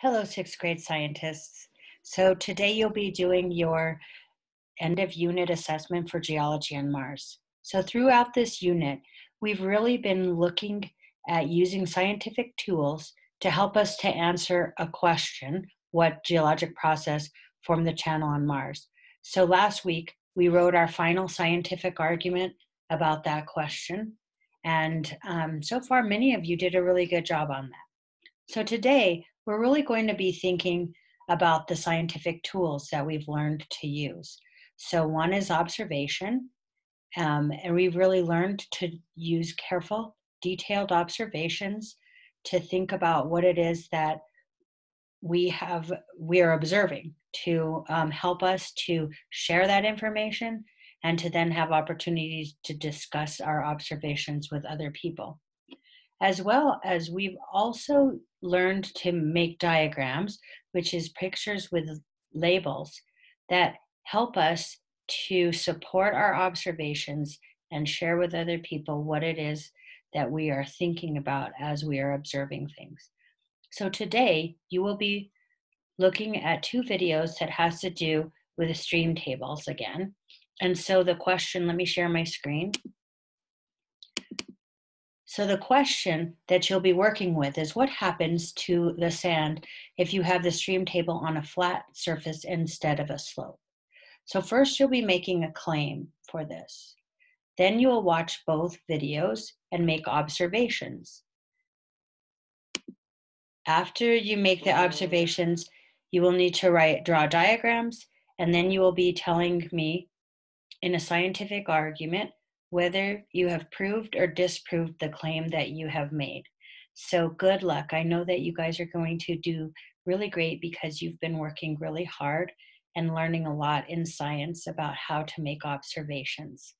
Hello, sixth grade scientists. So today you'll be doing your end of unit assessment for geology on Mars. So throughout this unit, we've really been looking at using scientific tools to help us to answer a question, what geologic process formed the channel on Mars. So last week, we wrote our final scientific argument about that question. And um, so far, many of you did a really good job on that. So today, we're really going to be thinking about the scientific tools that we've learned to use. So, one is observation, um, and we've really learned to use careful, detailed observations to think about what it is that we have we are observing to um, help us to share that information and to then have opportunities to discuss our observations with other people as well as we've also learned to make diagrams, which is pictures with labels that help us to support our observations and share with other people what it is that we are thinking about as we are observing things. So today you will be looking at two videos that has to do with stream tables again. And so the question, let me share my screen. So the question that you'll be working with is what happens to the sand if you have the stream table on a flat surface instead of a slope? So first you'll be making a claim for this. Then you will watch both videos and make observations. After you make the observations, you will need to write draw diagrams and then you will be telling me in a scientific argument whether you have proved or disproved the claim that you have made. So, good luck. I know that you guys are going to do really great because you've been working really hard and learning a lot in science about how to make observations.